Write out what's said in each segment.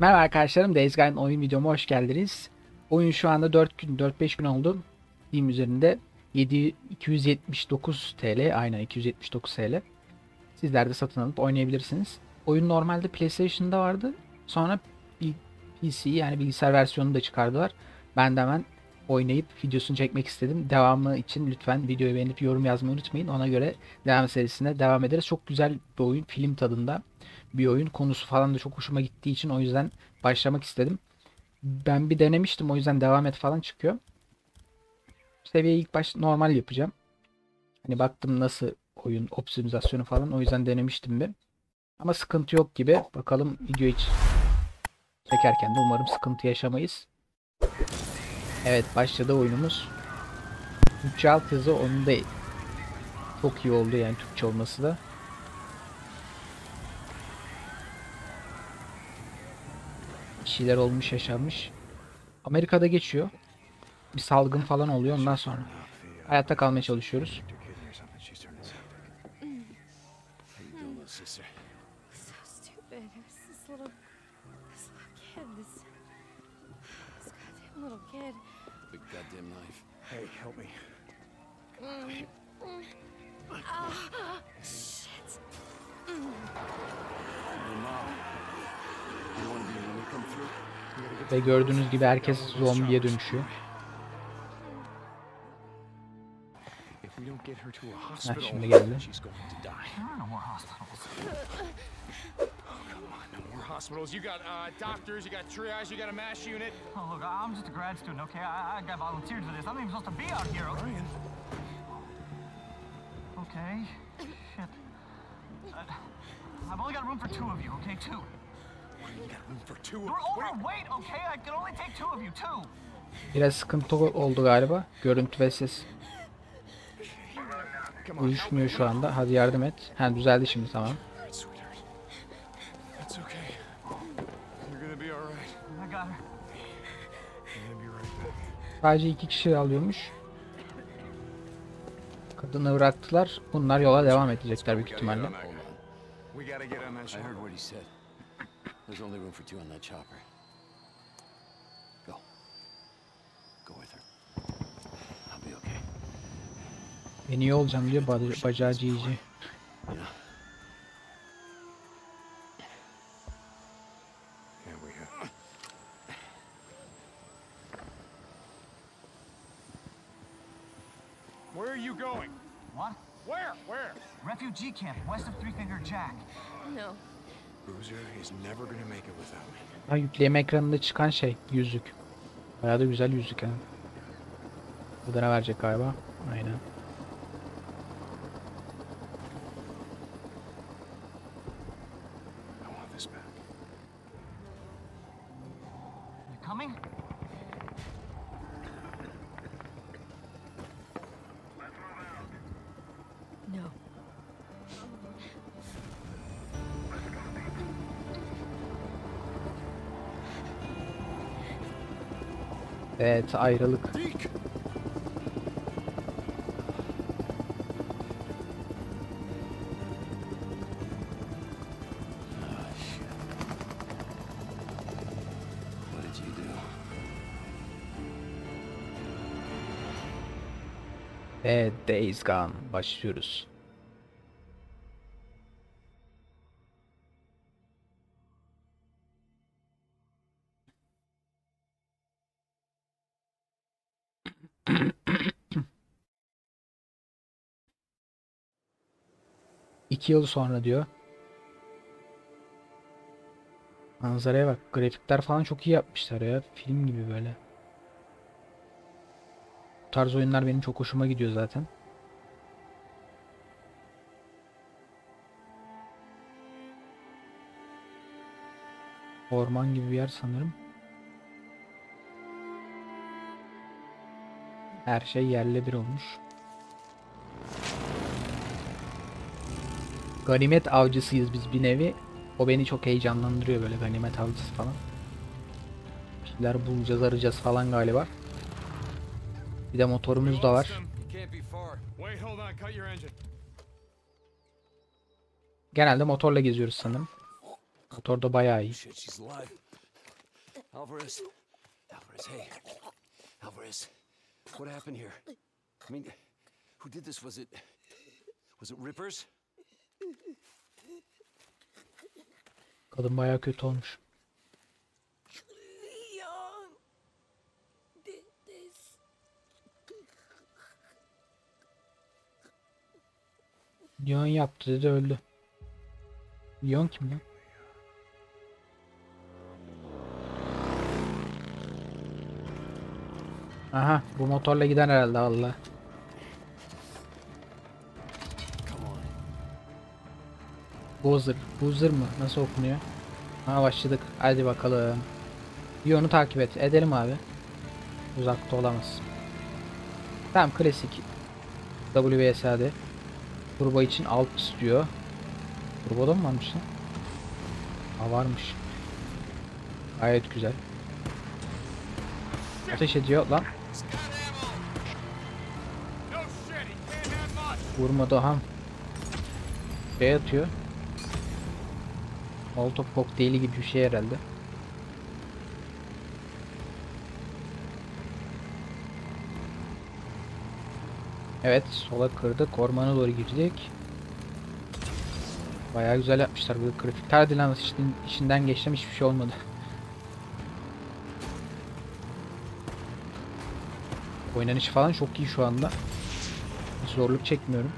Merhaba arkadaşlarım, Days Gone oyun videoma hoş geldiniz. Oyun şu anda 4 gün, 4-5 gün oldu. Steam üzerinde 7 279 TL, aynen 279 TL. Sizler de satın alıp oynayabilirsiniz. Oyun normalde PlayStation'da vardı. Sonra PC yani bilgisayar versiyonunu da çıkardılar. Ben de hemen oynayıp videosunu çekmek istedim. Devamı için lütfen videoyu beğenip yorum yazmayı unutmayın. Ona göre devam serisine devam ederiz. Çok güzel bir oyun, film tadında bir oyun. Konusu falan da çok hoşuma gittiği için o yüzden başlamak istedim. Ben bir denemiştim o yüzden devam et falan çıkıyor. Seviyeyi ilk baş normal yapacağım. Hani baktım nasıl oyun optimizasyonu falan o yüzden denemiştim bir. Ama sıkıntı yok gibi. Bakalım video hiç çekerken de umarım sıkıntı yaşamayız. Evet başladı oyunumuz. Türkçe alt yazı onun da çok iyi oldu yani Türkçe olması da. Bir şeyler olmuş yaşanmış. Amerika'da geçiyor. Bir salgın falan oluyor ondan sonra. Hayatta kalmaya çalışıyoruz. So stupid. Who's this little, this little kid? This, this goddamn little kid. Big goddamn knife. Hey, help me. Shit. Your mom. You want to be when we come through? Ve gördüğünüz gibi herkes zombiye dönüşüyor. If we don't get her to a Ha, şimdi geldi. No more hospitals. No more hospitals. You got uh, doctors, you got triage, you got a mass unit. Oh, look, I'm just a grad student, okay? I, I got volunteered for this. I'm not even supposed to be out here. okay? Brian, Okay. Shit. Uh, I've only got room for two of you, okay? Two. you got room for two. You're overweight, okay? I can only take two of you, two. Biraz sıkıntı oldu galiba. Görüntü ve ses uyuşmuyor şu anda. Hadi yardım et. Ha düzeldi şimdi tamam. Sadece iki kişi alıyormuş. Kadını bıraktılar. Bunlar yola devam edecekler büyük ihtimalle. Hold on. We gotta get on that I ship. heard what he said. There's only room for two on that chopper. Go. Go with her. I'll be okay. Ben iyi olacağım diyor bac- bacağı cici. Yeah. Yeah, we have. Where are you going? What? Where? Where? Refugee camp west of Three Finger Jack. No. Bruiser is never gonna make it without me. Ha yükleme ekranında çıkan şey yüzük. Bayağı da güzel yüzük yani. Kadına verecek galiba. Aynen. Evet ayrılık. Ve Days Gone. Başlıyoruz. İki yıl sonra diyor. Manzaraya bak. Grafikler falan çok iyi yapmışlar ya. Film gibi böyle. Bu tarz oyunlar benim çok hoşuma gidiyor zaten. Orman gibi bir yer sanırım. Her şey yerle bir olmuş. Ganimet avcısıyız biz bir nevi. O beni çok heyecanlandırıyor böyle ganimet avcısı falan. Bir şeyler bulacağız arayacağız falan galiba. Bir de motorumuz da var. Genelde motorla geziyoruz sanırım. Motor da bayağı iyi. Alvarez. Alvarez, hey. Alvarez. What happened here? I mean, who did this? Was it. Was it Rippers? Kadın bayağı kötü olmuş. Leon did this. Leon yaptı dedi öldü. Leon kim lan? Aha bu motorla giden herhalde valla. Buzzer. Buzzer mı? Nasıl okunuyor? Ha başladık. Hadi bakalım. Leon'u takip et. Edelim abi. Uzakta olamaz. Tamam klasik. WSAD. Turbo için alt istiyor. Turbo'da mı varmış lan? Ha varmış. Gayet güzel. Ateş ediyor lan. Vurmadı ha. Şey atıyor. Molotov kokteyli gibi bir şey herhalde. Evet sola kırdık. Ormana doğru girdik. Bayağı güzel yapmışlar. Bu grafikler dilen işin, işinden geçtim hiçbir şey olmadı. Oynanışı falan çok iyi şu anda. Zorluk çekmiyorum.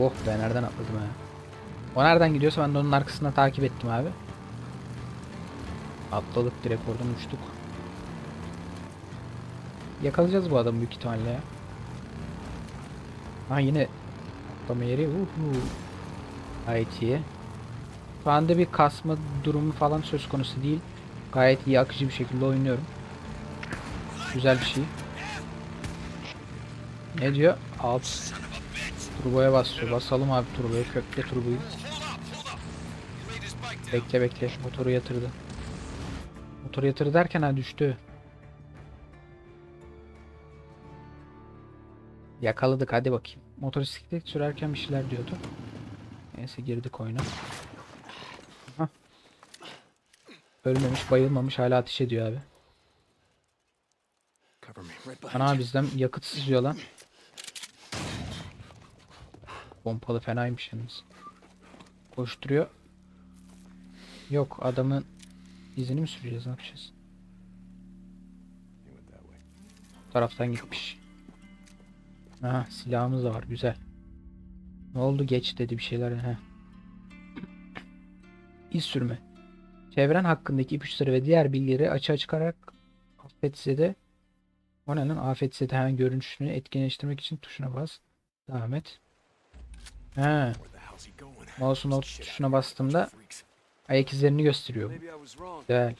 Oh be nereden atladım ha. O nereden gidiyorsa ben de onun arkasından takip ettim abi. Atladık direkt oradan uçtuk. Yakalayacağız bu adamı büyük ihtimalle ya. Ha yine atlama yeri. Uhu. İyi. Şu anda bir kasma durumu falan söz konusu değil. Gayet iyi akıcı bir şekilde oynuyorum. Güzel bir şey. Ne diyor? Alt turboya basıyor. Basalım abi turboya. Kökle turboyu. Bekle bekle. Motoru yatırdı. Motoru yatırdı derken ha düştü. Yakaladık hadi bakayım. Motosiklet sürerken bir şeyler diyordu. Neyse girdik oyuna. Ölmemiş bayılmamış hala ateş ediyor abi. Ana bizden yakıt sızıyor lan. Pompalı fenaymış yalnız. Koşturuyor. Yok adamın izini mi süreceğiz ne yapacağız? Bu taraftan gitmiş. Aha silahımız da var güzel. Ne oldu geç dedi bir şeyler. He. İz sürme. Çevren hakkındaki ipuçları ve diğer bilgileri açığa çıkarak affetse de o ne lan affetse de hemen görünüşünü etkinleştirmek için tuşuna bas. Devam et. He. Mouse'un out tuşuna bastığımda ayak izlerini gösteriyor. Güzel.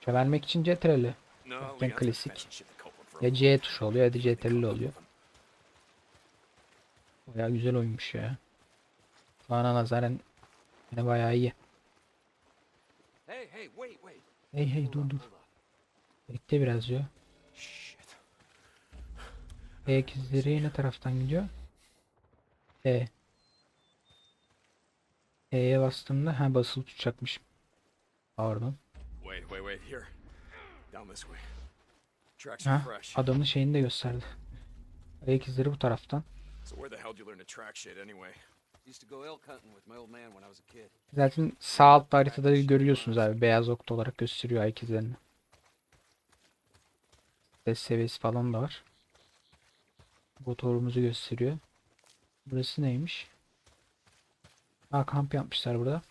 Çevirmek için CTRL. No, Zaten we got klasik. Ya C tuşu oluyor ya da CTRL oluyor. Baya güzel oyunmuş ya. Bana nazaren yine bayağı iyi. Hey, hey, dur dur. Bekle biraz diyor. Ayak izleri ne taraftan gidiyor? E. E'ye bastığımda ha basılı tutacakmışım. Pardon. Wait, wait, wait. Here. Down this way. Tracks Ha are fresh. adamın şeyini de gösterdi. Ayak izleri bu taraftan. So where the hell did you learn to track shit anyway? Zaten sağ altta haritada görüyorsunuz abi. Beyaz nokta olarak gösteriyor ayak izlerini. Ses seviyesi falan da var. Motorumuzu gösteriyor. Burası neymiş? Ha kamp yapmışlar burada.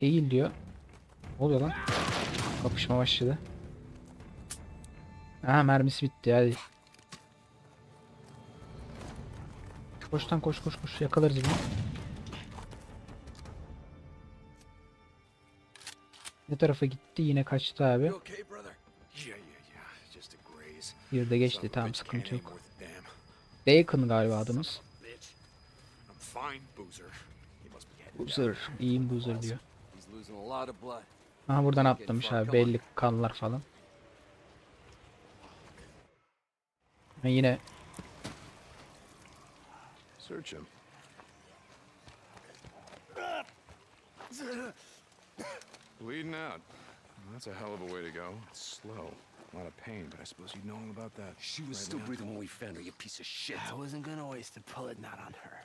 Eğil diyor. Ne oluyor lan? Kapışma başladı. Aha mermisi bitti hadi. Koştan koş koş koş yakalarız bunu. Ne tarafa gitti yine kaçtı abi. Bir de geçti tamam sıkıntı yok. Bacon galiba adımız. Boozer. İyiyim buzzer diyor. Aha buradan atlamış abi belli kanlar falan. Ha, yine Search him. Bleeding out. That's a hell of a way to go. It's slow. A lot of pain, but I suppose you'd know all about that. She was right still now? breathing when we found her, you piece of shit. I wasn't gonna waste a bullet not on her.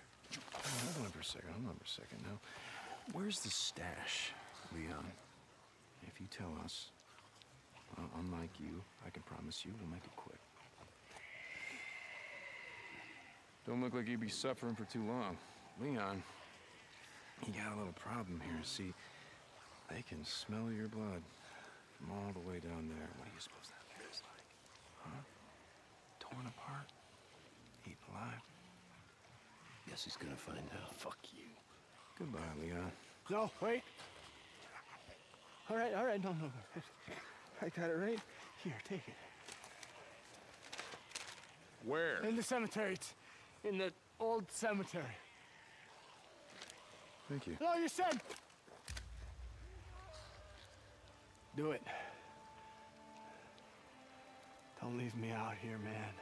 Hold on for a second. Hold on for a second. Now, where's the stash, Leon? If you tell us, uh, unlike you, I can promise you we'll make it quick. Don't look like you'd be suffering for too long. Leon, you got a little problem here. See, they can smell your blood from all the way down there. What do you suppose that feels like? Huh? Torn apart? Eaten alive? Guess he's gonna find out. Fuck you. Goodbye, Leon. No, wait. All right, all right, no, no, no. I got it right here. Take it. Where? In the cemetery. It's in the old cemetery. Thank you. No, you said. Do it. Don't leave me out here, man.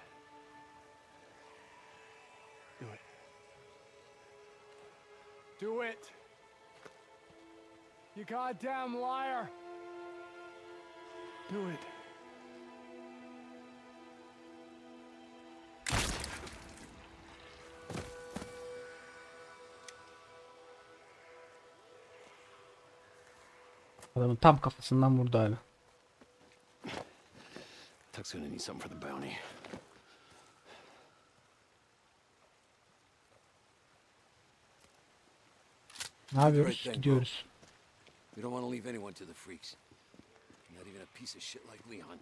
Do it. Do it. You goddamn liar. Do it. Adamın tam kafasından vurdu abi. Tuck's gonna need something for the bounty. Ne yapıyoruz? Gidiyoruz. We don't want to leave anyone to the freaks. Not even a piece of shit like Leon.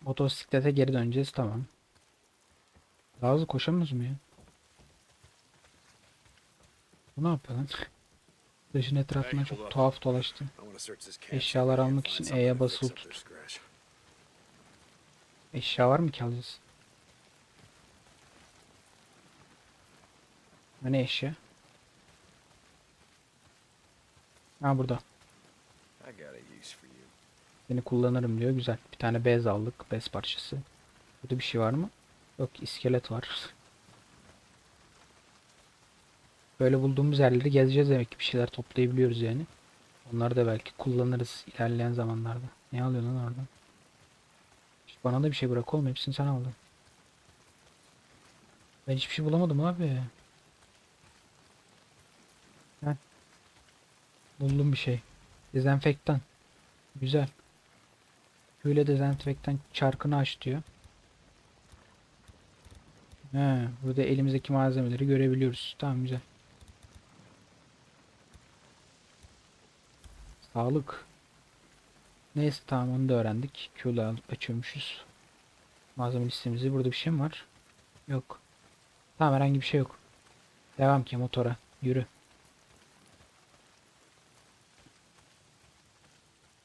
Motosiklete geri döneceğiz tamam. Daha hızlı koşamıyoruz mu ya? Bu ne yapıyor lan? Dışın etrafından çok tuhaf dolaştı. Eşyalar almak için E'ye basılı tut. Eşya var mı ki alacağız? Ne eşya? Ha burada. Seni kullanırım diyor. Güzel. Bir tane bez aldık. Bez parçası. Burada bir şey var mı? Yok iskelet var. Böyle bulduğumuz yerleri gezeceğiz demek ki bir şeyler toplayabiliyoruz yani. Onları da belki kullanırız ilerleyen zamanlarda. Ne alıyorsun lan oradan? Bana da bir şey bırak oğlum. Hepsini sen aldın. Ben hiçbir şey bulamadım abi. Heh. Buldum bir şey. Dezenfektan. Güzel. Böyle dezenfektan çarkını aç diyor. He, burada elimizdeki malzemeleri görebiliyoruz. Tamam güzel. Sağlık. Neyse tamam onu da öğrendik. Q'la açıyormuşuz. Malzeme listemizi. Burada bir şey mi var? Yok. Tamam herhangi bir şey yok. Devam ki motora. Yürü.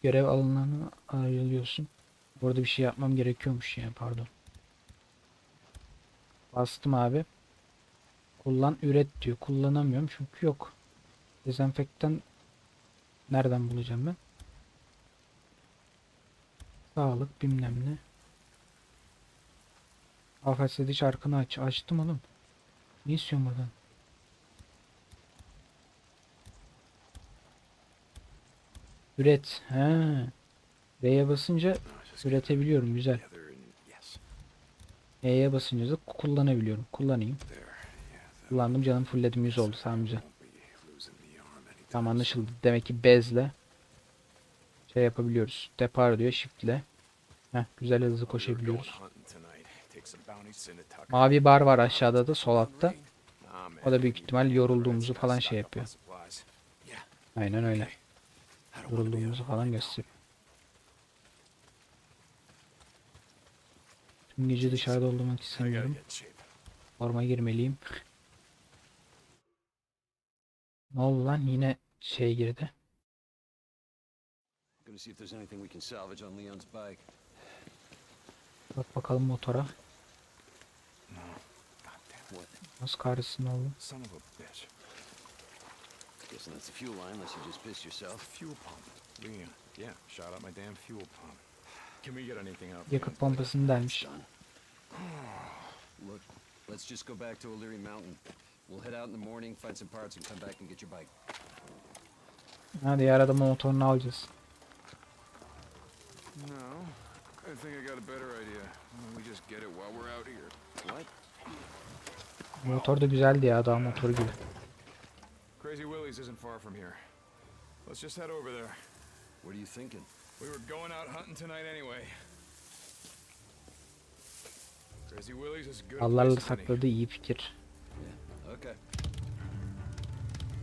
Görev alanlarına ayrılıyorsun. Burada bir şey yapmam gerekiyormuş ya pardon. Bastım abi. Kullan üret diyor. Kullanamıyorum çünkü yok. Dezenfektan nereden bulacağım ben? Sağlık bilmem ne. AFS'de çarkını aç. Açtım oğlum. Ne istiyorsun buradan? Üret. He. R'ye basınca üretebiliyorum. Güzel. E'ye basınca da kullanabiliyorum. Kullanayım. Kullandım canım fullledim 100 oldu. Tamam güzel. Tamam anlaşıldı. Demek ki bezle şey yapabiliyoruz. Depar diyor shiftle. Heh, güzel hızlı koşabiliyoruz. Mavi bar var aşağıda da sol altta. O da büyük ihtimal yorulduğumuzu falan şey yapıyor. Aynen öyle. Yorulduğumuzu falan gösteriyor. Tüm gece dışarıda olmak istemiyorum. Forma girmeliyim. Ne oldu lan? Yine şey girdi. Gonna see if there's anything we can salvage on Leon's bike. Bak bakalım motora. Nasıl kahretsin bitch. Guessing that's the fuel line, unless you just pissed yourself. Fuel pump. Leon. Yeah, shot up my damn fuel pump. Can we get anything out? Yakıt pompasını delmiş. Look, let's just go back to O'Leary Mountain. We'll head out in the morning, find some parts, and come back and get your bike. Ha diğer adamın motorunu alacağız. No, I think I got a better idea. We just get it while we're out here. What? Motor da güzeldi ya dağ motoru gibi. Crazy Willie's isn't far from here. Let's just head over there. What are you thinking? We were going out hunting tonight anyway. Crazy Willie's is a good Allah'la sakladığı iyi fikir.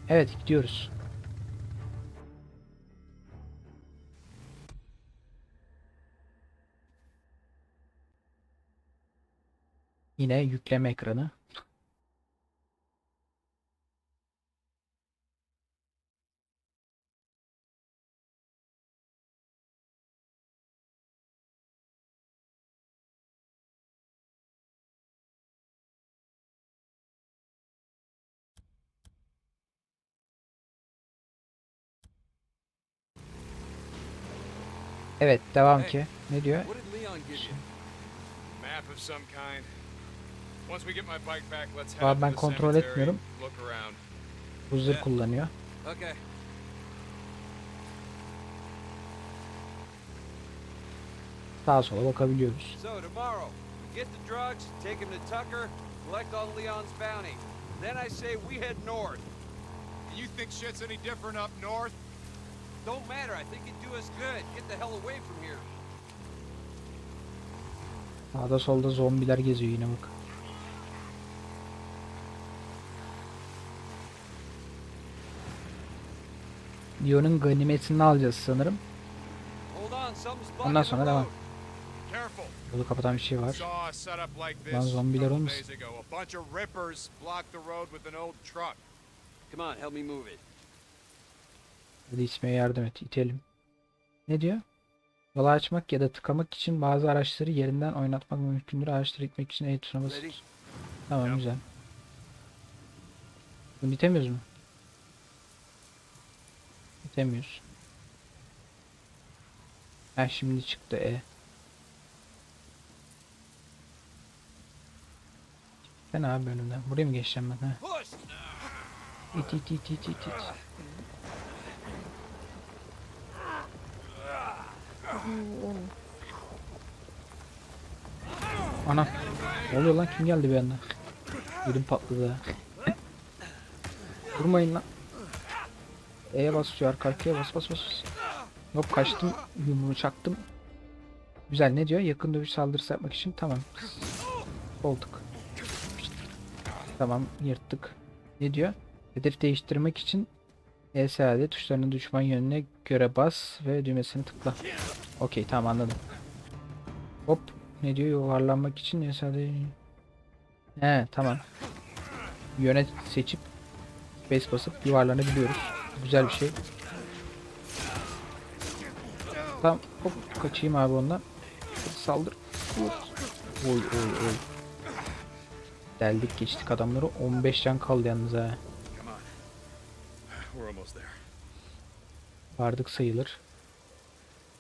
Evet gidiyoruz. Yine yükleme ekranı. Evet devam ki. Ne diyor? What did Leon give you? Map of some kind. Once we get my bike back, let's head Abi ben kontrol etmiyorum. Zırh kullanıyor. Sağa sola bakabiliyoruz. So tomorrow, we get the drugs, take him to Tucker, collect all Leon's bounty. Then I say we head north. You think shit's any different up north? Don't matter, I think it'd do us good. Get the hell away from here. Sağda solda zombiler geziyor yine bak. Dion'un ganimetini alacağız sanırım. Ondan sonra devam. Yolu kapatan bir şey var. Lan zombiler olmasın. Come on, help me move it. Hadi ismeye yardım et. itelim. Ne diyor? Yolu açmak ya da tıkamak için bazı araçları yerinden oynatmak mümkündür. Araçları itmek için E tuşuna basın. Tamam Yap. güzel. Bunu itemiyoruz mu? İtemiyoruz. Ha şimdi çıktı E. Sen abi önümden. Buraya mı geçeceğim ben? Ha. İt it it it it it. Ana. Ne oluyor lan? Kim geldi bir anda? Yerim patladı. Vurmayın lan. E'ye basıyor arka arkaya bas bas. bas. Yok kaçtım. Yumruğu çaktım. Güzel ne diyor? Yakın dövüş saldırısı yapmak için tamam. Olduk. Tamam yırttık. Ne diyor? Hedef değiştirmek için ESAD tuşlarını düşman yönüne göre bas ve düğmesini tıkla. Okey tamam anladım. Hop ne diyor yuvarlanmak için ESAD He tamam. Yöne seçip space basıp yuvarlanabiliyoruz. Güzel bir şey. Tamam hop kaçayım abi ondan. Saldır. Oy oy oy. Deldik geçtik adamları 15 can kaldı yalnız ha. Vardık sayılır.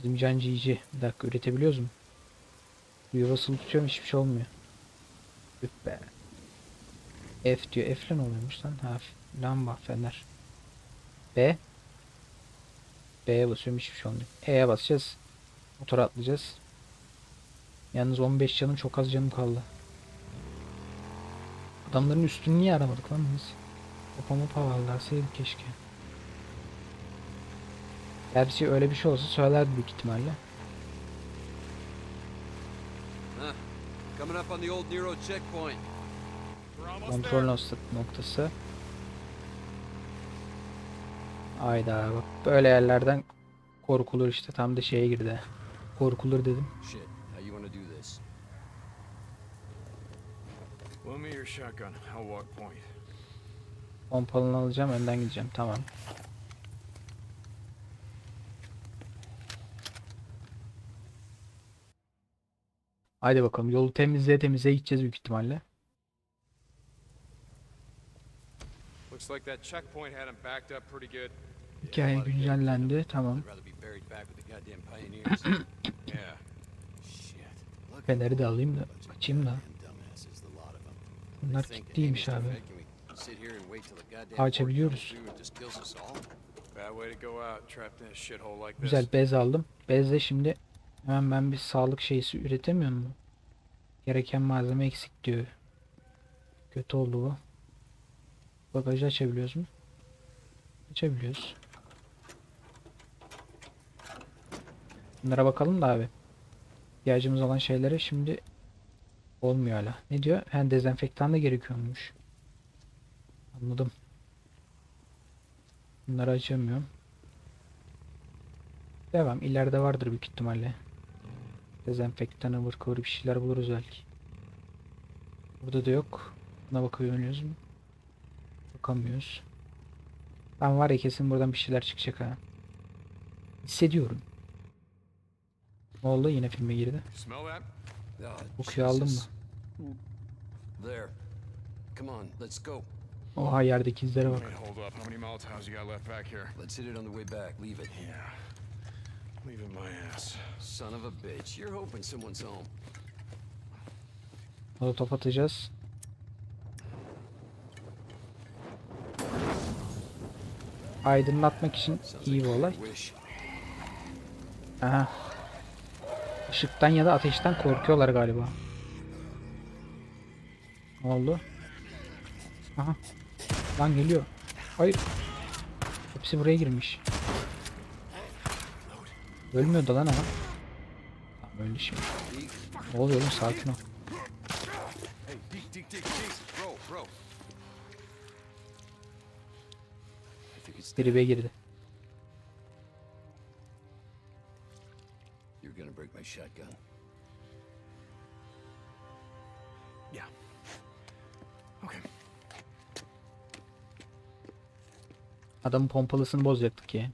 Bizim can. Bir dakika üretebiliyoruz mu? Suyu basılı tutuyorum hiçbir şey olmuyor. Üf. F diyor. F lan oluyormuş lan. Ha, lamba, fener. B. B'ye basıyorum hiçbir şey olmuyor. E'ye basacağız. Motora atlayacağız. Yalnız 15 canım çok az canım kaldı. Adamların üstünü niye aramadık lan biz? Topa mopa varlarsaydık keşke. Gerçi öyle bir şey olsa söylerdi büyük ihtimalle. Huh. Coming up on the old Nero checkpoint. We're almost Kontrol noktası-. Ayda bak böyle yerlerden korkulur işte tam da şeye girdi. Korkulur dedim. Pompalını alacağım önden gideceğim tamam. Haydi bakalım yolu temizleye temizleye gideceğiz büyük ihtimalle. Looks like that checkpoint had him backed up pretty good. Hikaye güncellendi tamam. Feneri de alayım da açayım da. Bunlar kitliymiş Amy's abi. Açabiliyoruz. Güzel bez aldım. Bezle şimdi hemen ben bir sağlık şeysi üretemiyor mu? Gereken malzeme eksik diyor. Kötü oldu bu. Bagajı açabiliyoruz mu? Açabiliyoruz. Bunlara bakalım da abi. İhtiyacımız olan şeylere şimdi olmuyor hala. Ne diyor? Hem dezenfektan da gerekiyormuş. Anladım. Bunları açamıyorum. Devam. İleride vardır büyük ihtimalle. Dezenfektan, ıvır kıvır bir şeyler buluruz belki. Burada da yok. Buna bakabiliyoruz mu? Bakamıyoruz. Ben var ya kesin buradan bir şeyler çıkacak ha. Hissediyorum. Ne oldu? Yine filme girdi. Okuyu aldın mı? Oha yerdeki izlere bak. İt my ass. Son of a bitch. You're hoping someone's home. Molotof atacağız. Aydınlatmak için iyi bir olay. Aha. Işıktan ya da ateşten korkuyorlar galiba. Ne oldu? Aha. Lan geliyor. Hayır. Hepsi buraya girmiş. Ölmüyordu lan ama. Tamam öldü şimdi. Ne oluyor oğlum sakin ol. Tribe girdi. You're gonna break my shotgun. Yeah. Okay. Adamın pompalısını bozacaktık ya.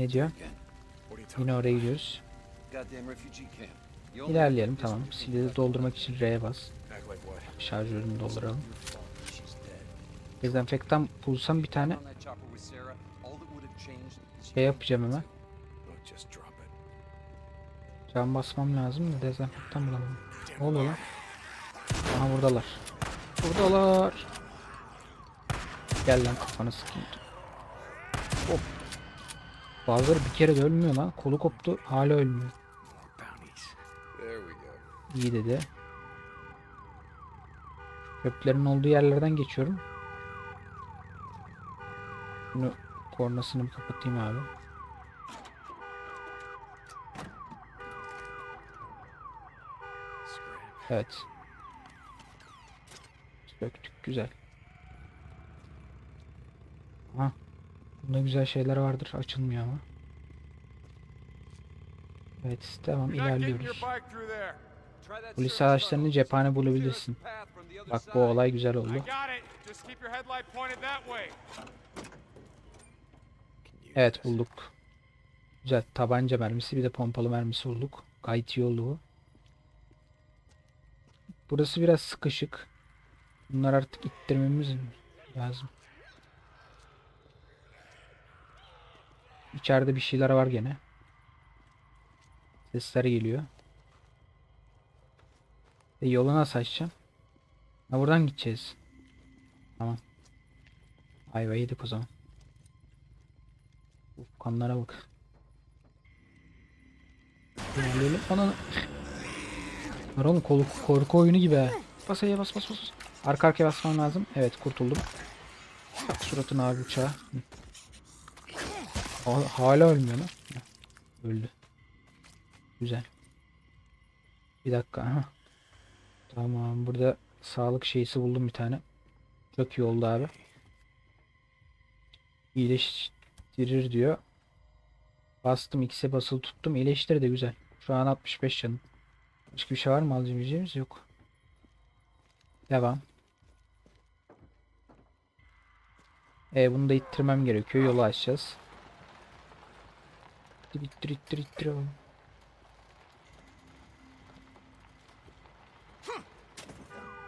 Ne diyor? Yine oraya gidiyoruz. İlerleyelim tamam. Silahı doldurmak için R'ye bas. Şarjörünü dolduralım. Dezenfektan bulsam bir tane şey yapacağım hemen. Can basmam lazım da dezenfektan bulamam. Ne oluyor lan? Aha buradalar. Buradalar. Gel lan kafanı sıkayım. Bazıları bir kere de ölmüyor lan. Kolu koptu hala ölmüyor. İyi dedi. Çöplerin olduğu yerlerden geçiyorum. Bunu kornasını bir kapatayım abi. Evet. Söktük güzel. Ha. Bunda güzel şeyler vardır. Açılmıyor ama. Evet devam ilerliyoruz. Polis araçlarını cephane bulabilirsin. Bak bu olay güzel oldu. Evet bulduk. Güzel tabanca mermisi bir de pompalı mermisi bulduk. Gayet iyi oldu bu. Burası biraz sıkışık. Bunlar artık ittirmemiz lazım. İçeride bir şeyler var gene. Sesler geliyor. E yolu nasıl açacağım? Ha buradan gideceğiz. Tamam. Ayva yedik o zaman. Uf, kanlara bak. İlerleyelim. Ana. Var oğlum kolu, korku oyunu gibi ha. Bas bas bas bas. Arka arkaya basmam lazım. Evet kurtuldum. Bak suratına abi. Hı. Ha- Hala ölmüyor lan. Öldü. Güzel. Bir dakika. Aha. Tamam burada sağlık şeysi buldum bir tane. Çok iyi oldu abi. İyileştirir diyor. Bastım X'e basılı tuttum. İyileştir de güzel. Şu an 65 canım. Başka bir şey var mı alabileceğimiz? Yok. Devam. E bunu da ittirmem gerekiyor. Yolu açacağız.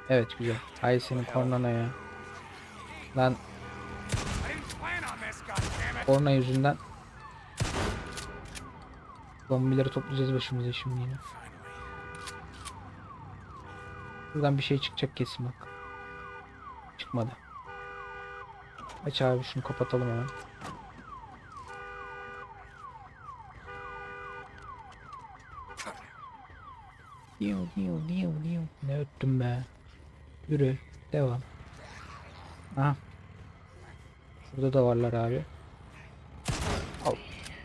Evet güzel. Hay senin kornana ya. Lan korna yüzünden Zombileri toplayacağız başımıza şimdi yine. Buradan bir şey çıkacak kesin bak. Çıkmadı. Aç abi şunu kapatalım hemen. Diyo diyo diyo diyo. Ne öttüm be. Yürü. Devam. Aha. Burada da varlar abi. Al.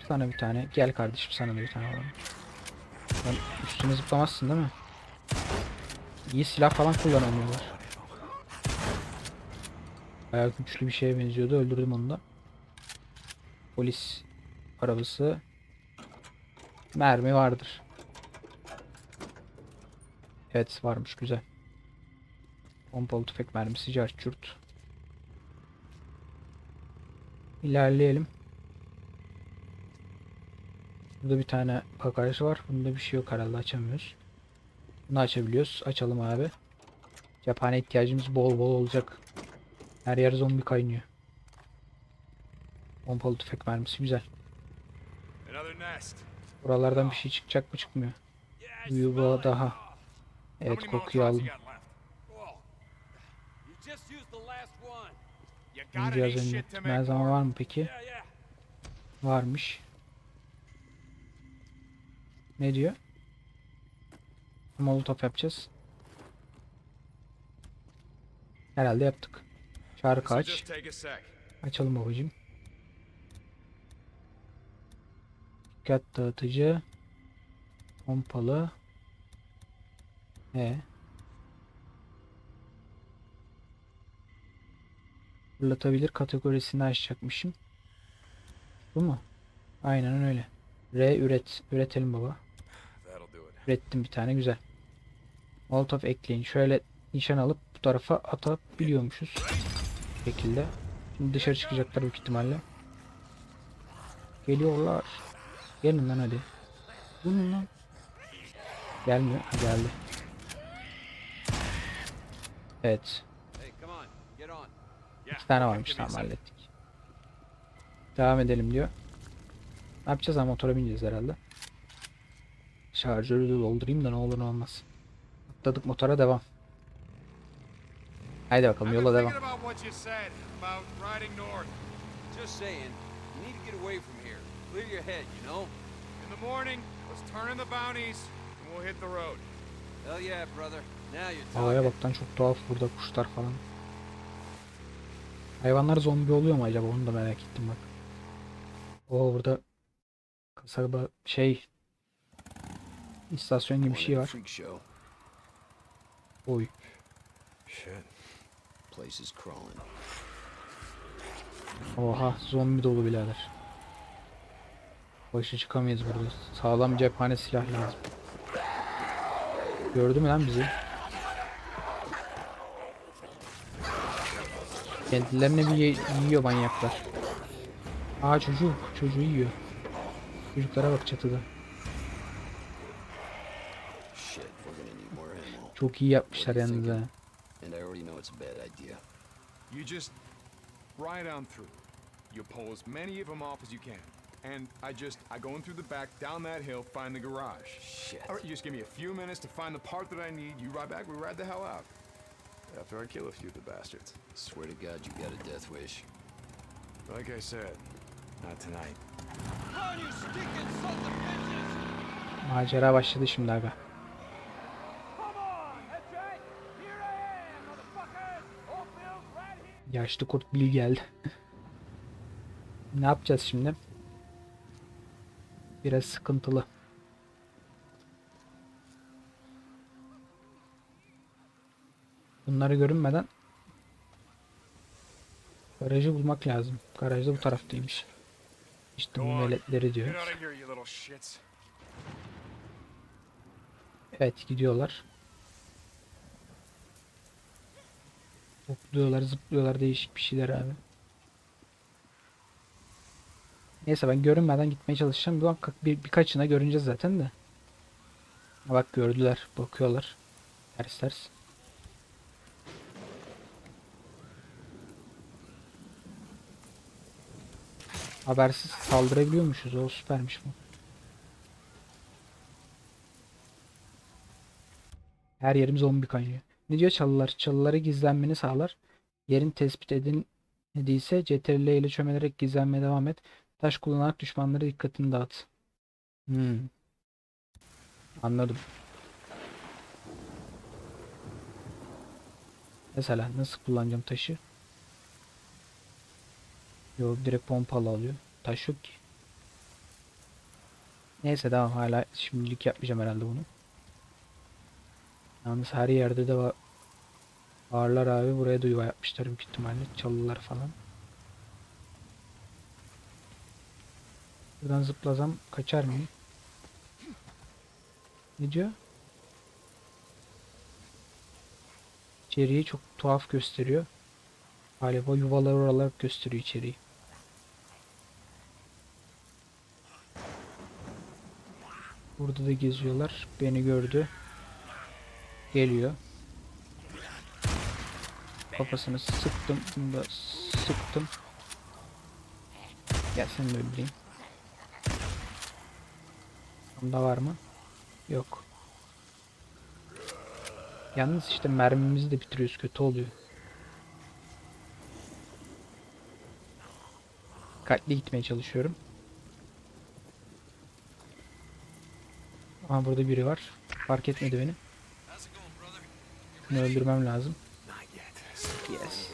Sana bir tane. Gel kardeşim sana da bir tane alalım. Sen üstüne zıplamazsın değil mi? İyi silah falan kullanamıyorlar. Bayağı güçlü bir şeye benziyordu. Öldürdüm onu da. Polis arabası. Mermi vardır. Evet varmış güzel. Pompalı tüfek mermisi carçurt. İlerleyelim. Burada bir tane bagaj var. Bunda bir şey yok herhalde açamıyoruz. Bunu açabiliyoruz. Açalım abi. Cephane ihtiyacımız bol bol olacak. Her yer zombi kaynıyor. Pompalı tüfek mermisi güzel. Buralardan bir şey çıkacak mı çıkmıyor. Bir yuva daha. Evet kokuyu aldım. to make Malzeme var mı peki? Varmış. Ne diyor? Molotof yapacağız. Herhalde yaptık. Şarkı aç. Açalım babacım. Dikkat dağıtıcı. Pompalı. E. Fırlatabilir kategorisini açacakmışım. Bu mu? Aynen öyle. R üret. Üretelim baba. Ürettim bir tane güzel. Molotov ekleyin. Şöyle nişan alıp bu tarafa atabiliyormuşuz. Bu şekilde. Şimdi dışarı çıkacaklar büyük ihtimalle. Geliyorlar. Gelin lan hadi. Bunun lan. Gelmiyor. Geldi. Evet. İki tane varmış tamam hallettik. Devam edelim diyor. Ne yapacağız ha motora bineceğiz herhalde. Şarjörü de doldurayım da ne olur ne olmaz. Atladık motora devam. Haydi bakalım yola devam. thinking about what you said about riding north. Just saying, you need to get away from here. Clear your head, you know? In the morning, let's turn in the bounties and we'll hit the road. Hell yeah, brother. Havaya baktan çok tuhaf burada kuşlar falan. Hayvanlar zombi oluyor mu acaba onu da merak ettim bak. Oo burada kasaba şey istasyon gibi bir şey var. Oy. Oha zombi dolu birader. Başa çıkamayız burada. Sağlam cephane silah lazım. Gördü mü lan bizi? Kendilerine bir yiyor manyaklar. Aa çocuk. Çocuğu yiyor. Çocuklara bak çatıda. Çok iyi yapmışlar yalnız ha. And I already know it's a bad idea. You just ride on through. You pull as many of them off as you can. And I just, I go in through the back, down that hill, find the garage. Shit. All right, you just give me a few minutes to find the part that I need. You ride back, we ride the hell out. After I kill a few of the bastards. Swear to God, you got a death wish. Like I said, not tonight. Run, you stinking sons of bitches! Macera başladı şimdi aga. Come on! That's right! Here I am, motherfuckers! Oakville's right here! Yaşlı kurt Bill geldi. ne yapacağız şimdi? Biraz sıkıntılı. Bunları görünmeden garajı bulmak lazım. Garaj da bu taraftaymış. İşte bu veletleri diyor. Evet gidiyorlar. Hopluyorlar, zıplıyorlar değişik bir şeyler abi. Neyse ben görünmeden gitmeye çalışacağım. Muhakkak bir, birkaçına görüneceğiz zaten de. Bak gördüler, bakıyorlar. Ters ters. Habersiz saldırabiliyormuşuz. O süpermiş bu. Her yerimiz zombi kaynıyor. Ne diyor çalılar? Çalıları gizlenmeni sağlar. Yerin tespit edilmediyse CTRL ile çömelerek gizlenmeye devam et. Taş kullanarak düşmanları dikkatini dağıt. Hmm. Anladım. Mesela nasıl kullanacağım taşı? Yok direkt pompalı alıyor. Taş yok ki. Neyse tamam hala şimdilik yapmayacağım herhalde bunu. Yalnız her yerde de var. Varlar abi buraya da yuva yapmışlar büyük ihtimalle. Çalılar falan. Buradan zıplasam kaçar mıyım? Ne diyor? İçeriği çok tuhaf gösteriyor. Galiba yuvalar oralar gösteriyor içeriği. Burada da geziyorlar. Beni gördü. Geliyor. Kafasını sıktım. Bunu da sıktım. Gel seni de öldüreyim. Bunda var mı? Yok. Yalnız işte mermimizi de bitiriyoruz. Kötü oluyor. Dikkatli gitmeye çalışıyorum. Aha burada biri var. Fark etmedi beni. Şunu öldürmem lazım. Yes.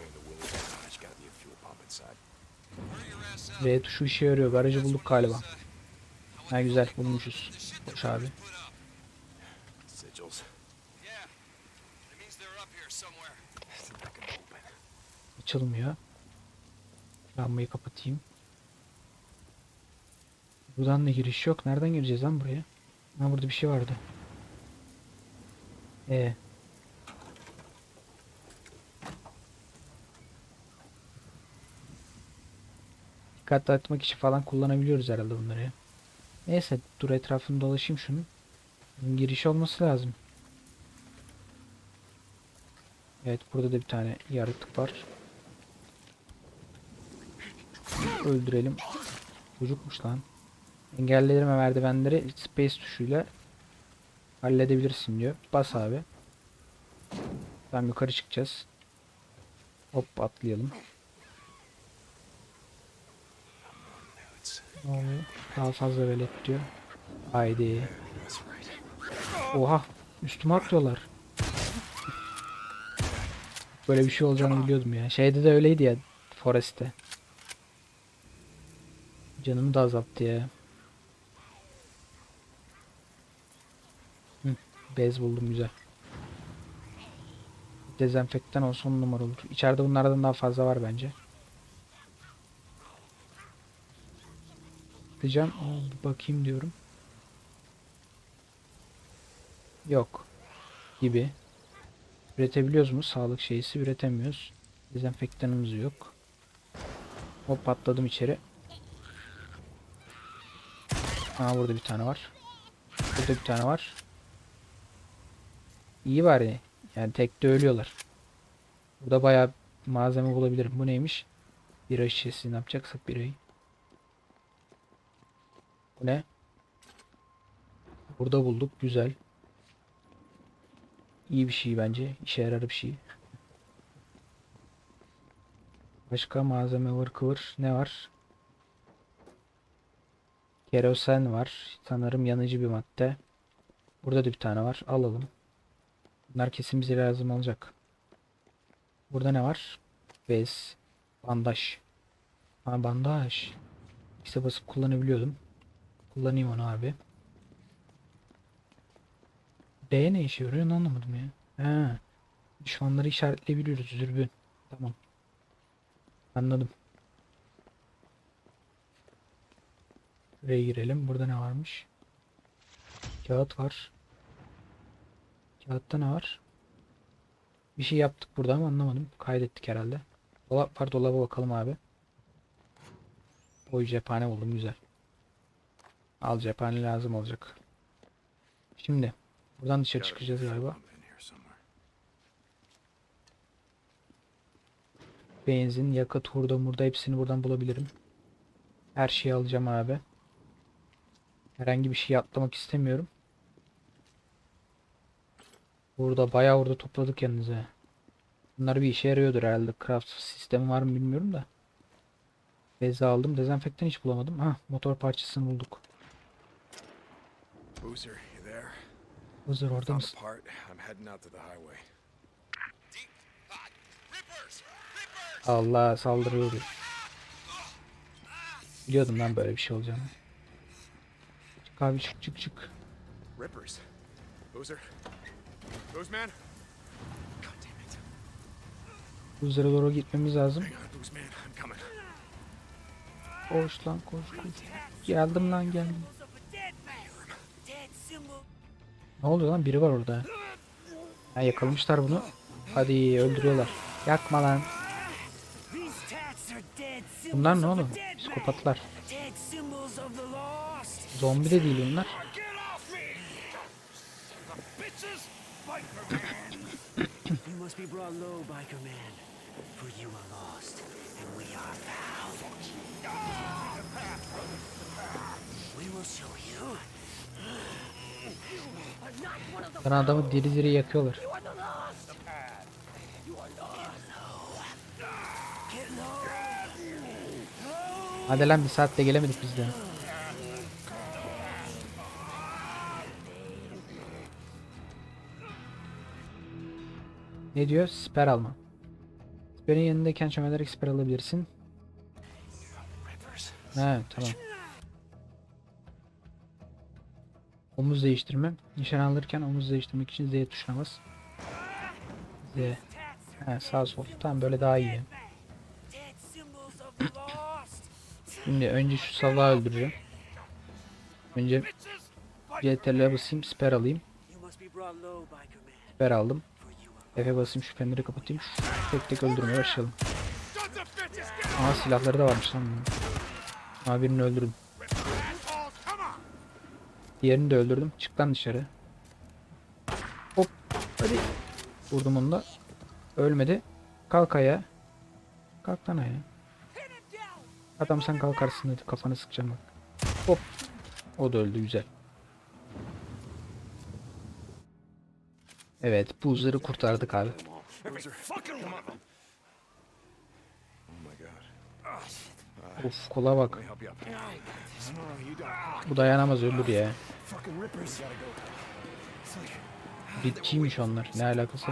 V tuşu işe yarıyor. Garajı bulduk galiba. Ha güzel bulmuşuz. Boş abi. Açılmıyor. Lambayı kapatayım. Buradan da giriş yok. Nereden gireceğiz lan buraya? Ha burada bir şey vardı. Ee. Dikkat dağıtmak için falan kullanabiliyoruz herhalde bunları. Neyse dur etrafını dolaşayım şunun. Giriş olması lazım. Evet burada da bir tane yaratık var. Öldürelim. Çocukmuş lan. Engellerim ve merdivenleri space tuşuyla halledebilirsin diyor. Bas abi. Tamam yukarı çıkacağız. Hop atlayalım. Daha fazla velet diyor. Haydi. Oha. Üstüme atlıyorlar. Böyle bir şey olacağını biliyordum ya. Şeyde de öyleydi ya. Forest'te. Canımı da azalttı ya. Bez buldum güzel. Dezenfektan olsa on numara olur. İçeride bunlardan daha fazla var bence. Atacağım. Aa, bakayım diyorum. Yok. Gibi. Üretebiliyoruz mu? Sağlık şeysi üretemiyoruz. Dezenfektanımız yok. Hop patladım içeri. Aa burada bir tane var. Burada bir tane var. İyi bari. Yani tekte ölüyorlar. Burada bayağı malzeme bulabilirim. Bu neymiş? Bira şişesi ne yapacaksak birayı. Bu ne? Burada bulduk. Güzel. İyi bir şey bence. İşe yarar bir şey. Başka malzeme vır kıvır ne var? Kerosen var. Sanırım yanıcı bir madde. Burada da bir tane var. Alalım. Bunlar kesin bize lazım olacak. Burada ne var? Bez. Bandaj. Ha bandaj. İşte basıp kullanabiliyordum. Kullanayım onu abi. D ne işe yarıyor anlamadım ya. Ha. Düşmanları işaretleyebiliyoruz. Dürbün. Tamam. Anladım. Buraya girelim. Burada ne varmış? Kağıt var. Kağıtta ne var? Bir şey yaptık burada ama anlamadım. Kaydettik herhalde. Dolap var. Dolaba bakalım abi. Oy cephane buldum. Güzel. Al cephane lazım olacak. Şimdi. Buradan dışarı çıkacağız galiba. Benzin, yakıt, hurda, murda hepsini buradan bulabilirim. Her şeyi alacağım abi. Herhangi bir şey atlamak istemiyorum. Burada bayağı orada topladık kendimize. Bunlar bir işe yarıyordur herhalde. Craft sistemi var mı bilmiyorum da. Bezi aldım. Dezenfektan hiç bulamadım. Ha motor parçasını bulduk. Boozer? Hızır orada mısın? Allah saldırıyor. Biliyordum lan böyle bir şey olacağını. Çık abi çık çık çık. Rippers. Boozer. İt. Hızır'a doğru gitmemiz lazım. Koş lan koş koş. Geldim lan geldim. Ne oluyor lan biri var orada. Ha yakalamışlar bunu. Hadi öldürüyorlar. Yakma lan. Bunlar ne oğlum? Psikopatlar. Zombi de değil bunlar. Get off me! The bitches! Biker man! You must be brought low, biker man. For you are lost, and we are found. We will show you. Sana adamı diri diri yakıyorlar. Hadi lan bir saatte gelemedik biz de. Ne diyor? Siper alma. Siperin yanındayken çömelerek siper alabilirsin. He tamam. Omuz değiştirme. Nişan alırken omuz değiştirmek için Z tuşuna bas. Z. He sağ sol. Tamam böyle daha iyi. Şimdi önce şu salağı öldüreceğim. Önce CTRL'e basayım, siper alayım. Siper aldım. For you are F'e basayım, şu feneri kapatayım. Tek tek öldürmeye başlayalım. Aa silahları da varmış lan. Aa birini öldürdüm. Diğerini de öldürdüm. Çık lan dışarı. Hop. Hadi. Vurdum onu da. Ölmedi. Kalk ayağa. Kalk lan ayağa. Adam sen kalkarsın hadi kafanı sıkacağım bak. Hop. O da öldü güzel. Bu Boozer'ı kurtardık abi. Of kola bak. Bu dayanamaz ölür ya. Bitçiymiş onlar. Ne alakası?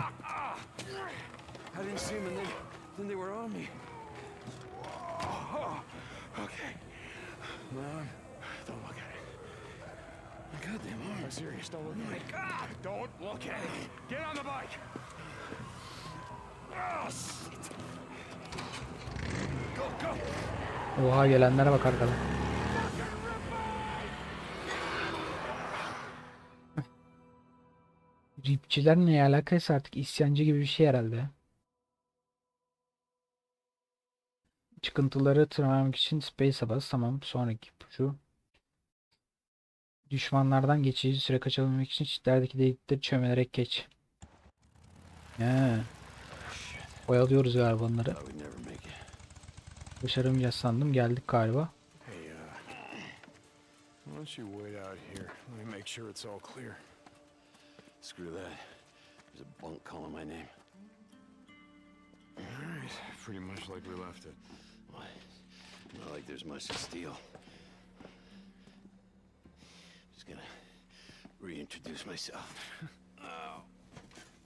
God damn I'm serious. Don't look at it. God, don't look at it. Get on the bike. Oh, shit. Go, go. Oha gelenlere bak arkada. Ripçiler ne alakaysa artık isyancı gibi bir şey herhalde. Çıkıntıları tırmanmak için space'e bas. Tamam. Sonraki ipucu. Düşmanlardan geçici süre kaçabilmek için çitlerdeki delikleri çömelerek geç. He. Oyalıyoruz galiba onları. Başaramayacağız sandım. Geldik galiba. Uh, why don't you wait out here? Let me make sure it's all clear. Screw that. There's a bunk calling my name. All right, pretty much like we left it. Why? Not like there's much to steal. Just gonna reintroduce myself. oh.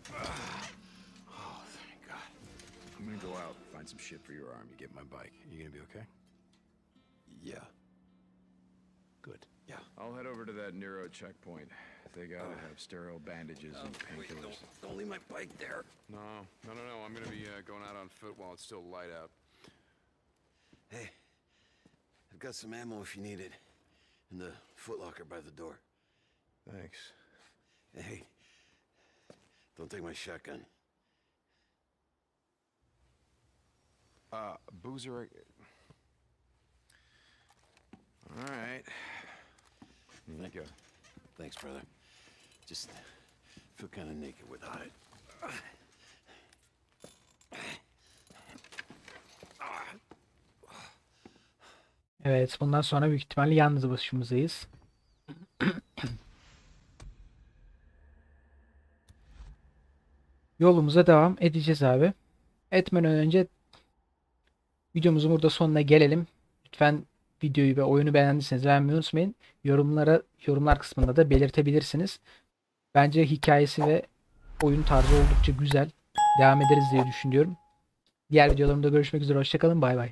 oh, thank God. I'm gonna go out, find some shit for your arm. You get my bike. Are You gonna be okay? Yeah. Good. Yeah. I'll head over to that Nero checkpoint. They gotta have sterile bandages and painkillers. don't, don't leave my bike there. No, no, no, no. I'm gonna be uh, going out on foot while it's still light out. Hey, I've got some ammo if you need it. In the footlocker by the door. Thanks. Hey, don't take my shotgun. Uh, Boozer. All right. Here you go. Thanks, brother. Just feel kind of naked without it. Evet, bundan sonra büyük ihtimalle yalnız başımızdayız. yolumuza devam edeceğiz abi. Etmeden önce videomuzun burada sonuna gelelim. Lütfen videoyu ve oyunu beğendiyseniz beğenmeyi unutmayın. Yorumlara yorumlar kısmında da belirtebilirsiniz. Bence hikayesi ve oyun tarzı oldukça güzel. Devam ederiz diye düşünüyorum. Diğer videolarımda görüşmek üzere. Hoşçakalın. Bay bay.